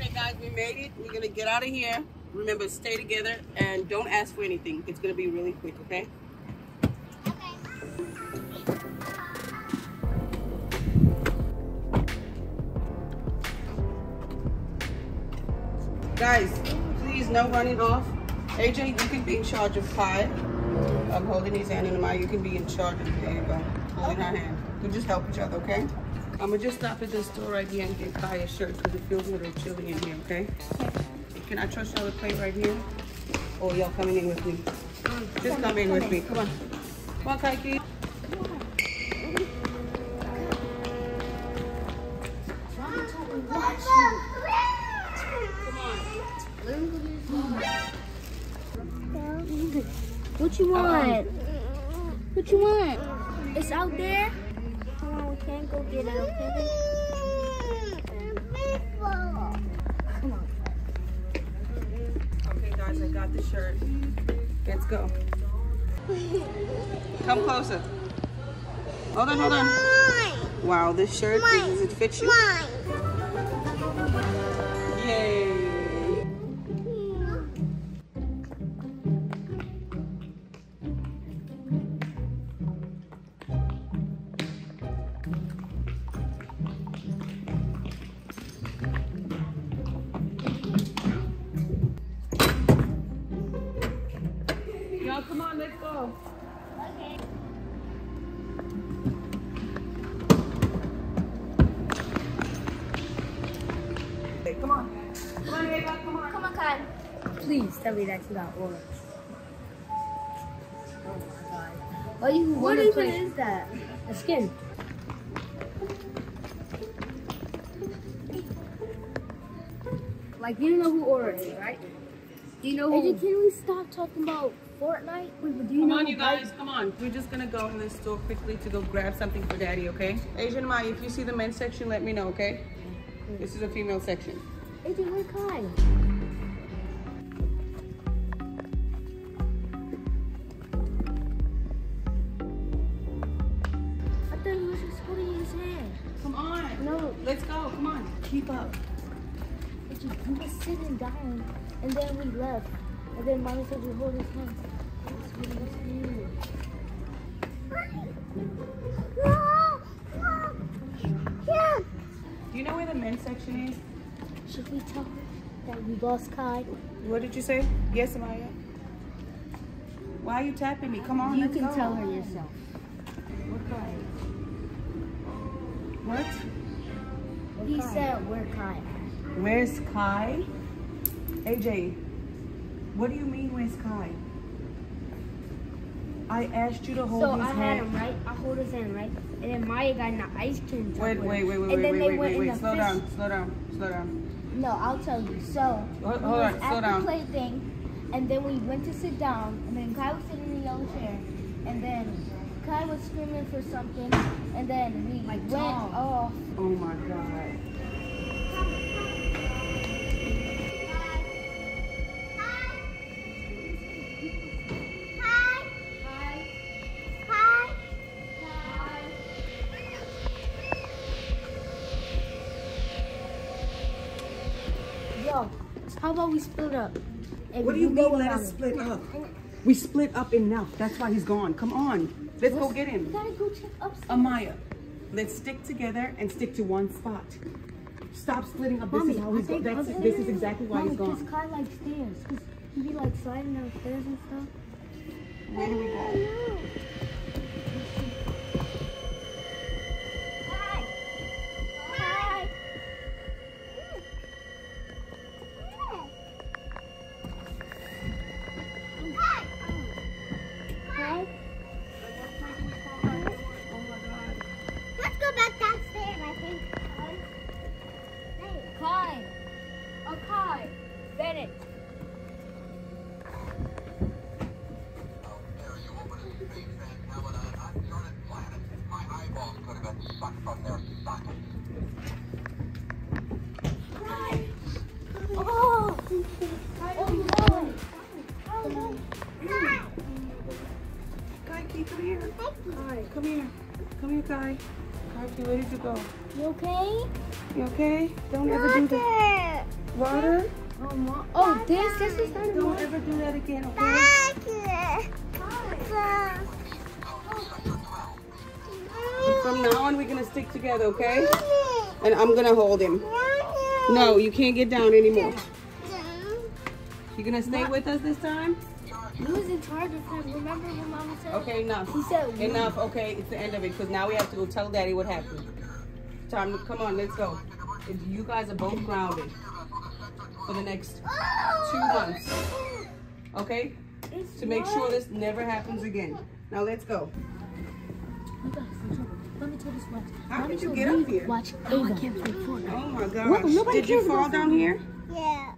Okay, guys, we made it. We're gonna get out of here. Remember, stay together and don't ask for anything. It's gonna be really quick, okay? Okay. Guys, please no running off. AJ, you can be in charge of Kai. I'm holding his hand in the mic. You can be in charge of There you go. Holding her hand. We just help each other, okay? I'm gonna just stop at this store right here and get Kai a shirt because it feels a little chilly in here, okay? Can I trust y'all to play right here? Or y'all coming in with me? Just come in with me. Come on. Come on, Kaiki. What you want? What you want? It's out there. Come on, we can't go get it, okay? Come on. Okay, guys, I got the shirt. Let's go. Come closer. Hold on, hold on. Wow, this shirt, does it fit you? Yay. Go. Okay, come on. Come on, Ava, come on. Come on, Kai. Please tell me that you got orange. Oh my god. What, you, what What even is that? A skin. Like, you know who Aura is, right? Do you know who? AJ, can we stop talking about Fortnite? Wait, do you Come know on, you guys, come on. We're just gonna go in this store quickly to go grab something for daddy, okay? Asian Maya, if you see the men's section, let me know, okay? This is a female section. AJ, where Kai? I thought he was just holding his hand. Come on. No. Let's go. Come on. Keep up. AJ, he was sitting down, and then we left. And then mommy said you hold his hand. That's what he was doing. Do you know where the men's section is? Should we tell her that we lost Kai? What did you say? Yes, Amaya. Why are you tapping me? Come on, You can go. tell her yourself. What? He said we're Kai. Where's Kai? AJ, what do you mean where's Kai? I asked you to hold So his I had him right. I hold his hand right, and then Maya got in the ice cream truck Wait, wait, wait, wait, and wait, then wait, they wait, went wait, in wait. Slow fish. down, slow down, slow down. No, I'll tell you. So Hold- we hold was on, at slow the down. play thing, and then we went to sit down, and then Kai was sitting in the yellow chair, and then Kai was screaming for something, and then we Like went how about we split up? And What do you mean let us it. split up? We split up enough. That's why he's gone. Come on. Let's go get We him. gotta go check upstairs. Amaya, let's stick together and stick to one spot. Stop splitting up. This is how he's think gone. That's, upstairs- this is exactly why Mommy, he's because gone. Kai likes stairs. Because he be like sliding downstairs and stuff. Where do we go? Kai, come here. Come here, Kai. Kai, Key, where did you go? You okay? You okay? Don't ever do that. water. Oh. Oh, this, this is not Don't ever do that again, okay? Back. From now on, we're gonna stick together, okay? And I'm gonna hold him. No, you can't get down anymore. You gonna stay with us this time? Who's in charge of him? Remember when Mama said? Okay, enough. He said we. Enough. Okay, it's the end of it because now we have to go tell Daddy what happened. Time. to Come on, let's go. If you guys are both grounded for the next two months, okay? To make sure this never happens again. Now let's go. You guys, in trouble. Let me tell this one. How Mommy did you said get up here? Watch Ava. I can't play Fortnite. Oh my Well, oh gosh! nobody Did you fall down here? Yeah.